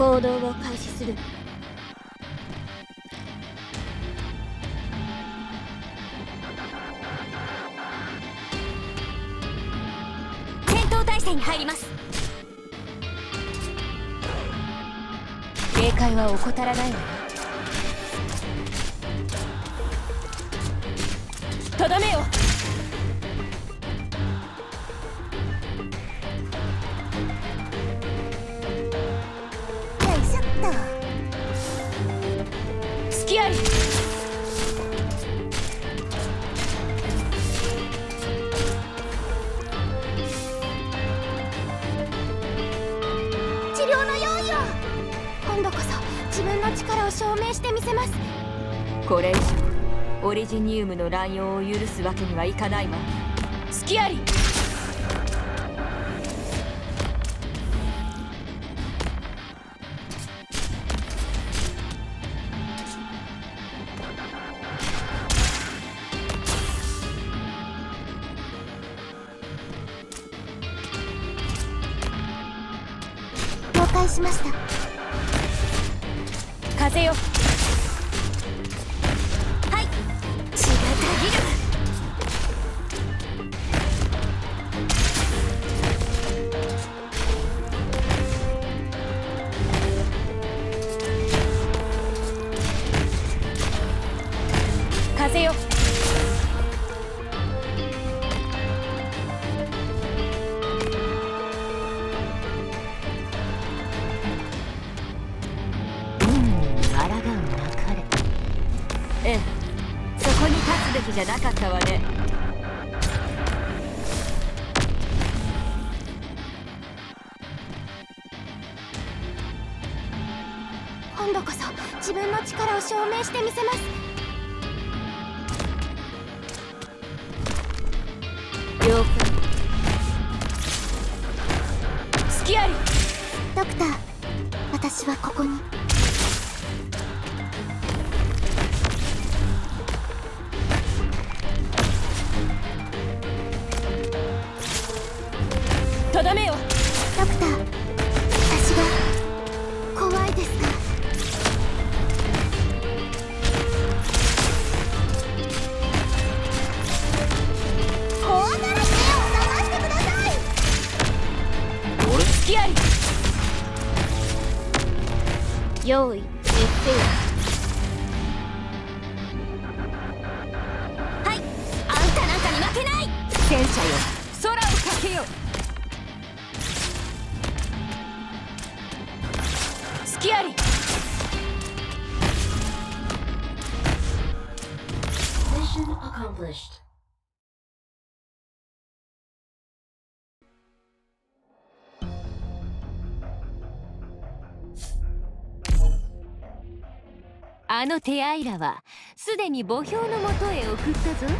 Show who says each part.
Speaker 1: 行動を開始する。戦闘態勢に入ります。
Speaker 2: 警戒は怠らない。わとどめよ。
Speaker 1: 治療の用意を。今度こそ自分の力を証明してみせます。
Speaker 2: これ以上オリジニウムの乱用を許すわけにはいかないわ。隙あり。
Speaker 1: 了解しました。
Speaker 2: 風よ。
Speaker 1: はい。血がたぎる
Speaker 2: 風よええ。そこに立つべきじゃなかったわね。
Speaker 1: 今度こそ自分の力を証明してみせます。ドクター私はここに
Speaker 2: とどめよ。
Speaker 1: ドクター私が怖いですか？怖がらせを流してください！
Speaker 2: 隙あり。
Speaker 1: 用意一斉はい
Speaker 3: Mission accomplished.
Speaker 2: あのテアイラはすでに墓標のもとへ送ったぞ